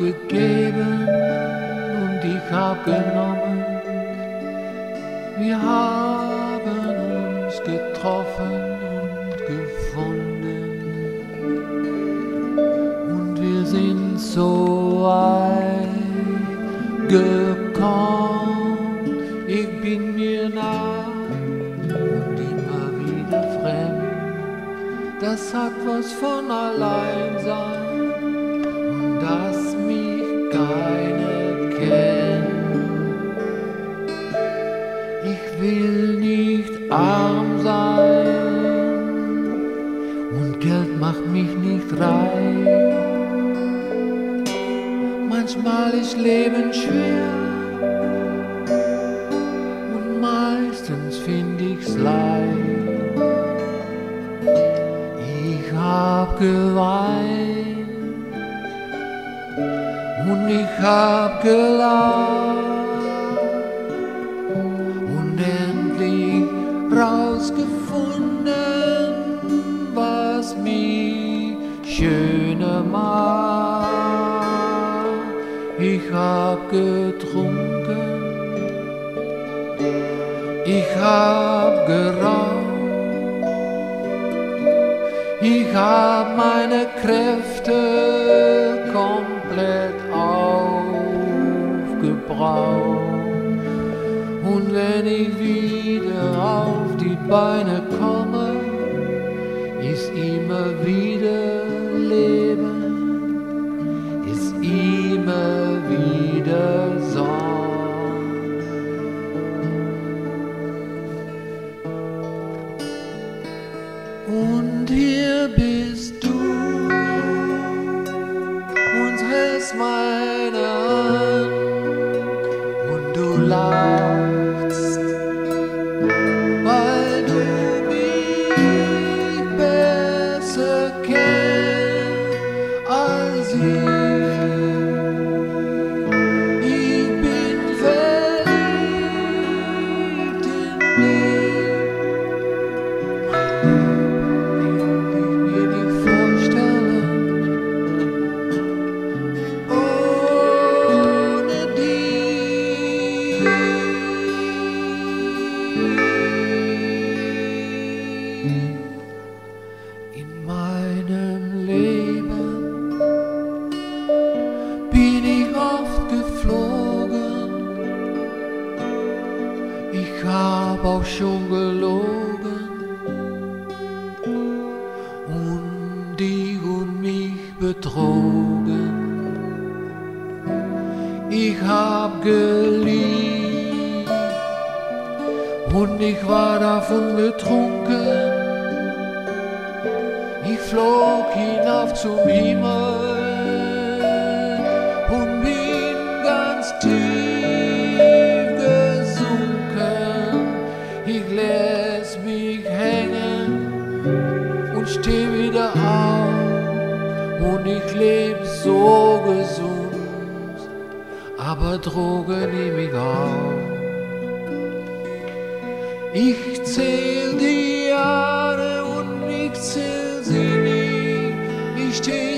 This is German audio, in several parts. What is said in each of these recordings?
gegeben und ich hab genommen. Wir haben uns getroffen und gefunden. Und wir sind so weit gekommen. Ich bin mir nah und immer wieder fremd. Das hat was von allein sein arm sein und Geld macht mich nicht reich. Manchmal ist Leben schwer und meistens find ich's leicht. Ich hab geweint und ich hab gelacht hab getrunken, ich hab geraucht. Ich hab meine Kräfte komplett aufgebraucht. Und wenn ich wieder auf die Beine komme, ist immer wieder bin ich oft geflogen, ich hab auch schon gelogen und die und mich betrogen. Ich hab geliebt und ich war davon betrunken. Ich flog hinauf zum Himmel aber Drogen nehm ich auf. Ich zähl die Jahre und ich zähl sie nicht. Ich steh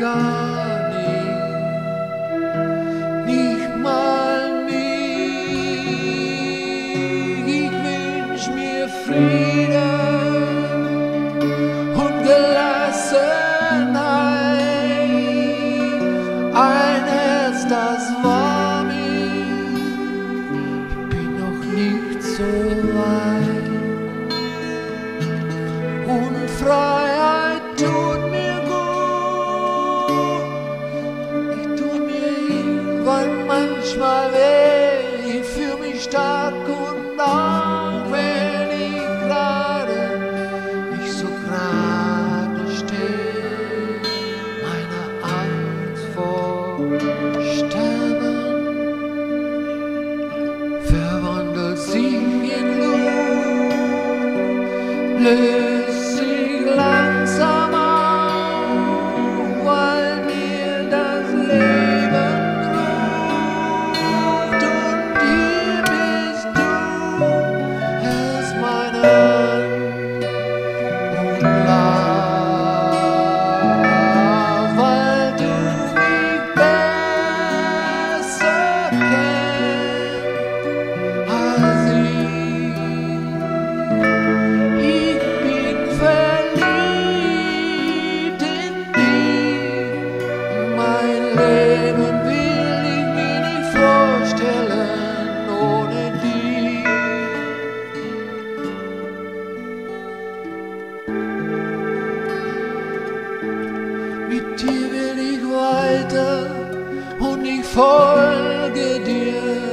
God. manchmal weh, ich für mich stark und auch wenn ich gerade nicht so gerade stehe, meine Angst vor Sterben verwandelt sich in Luft. nie folge dir.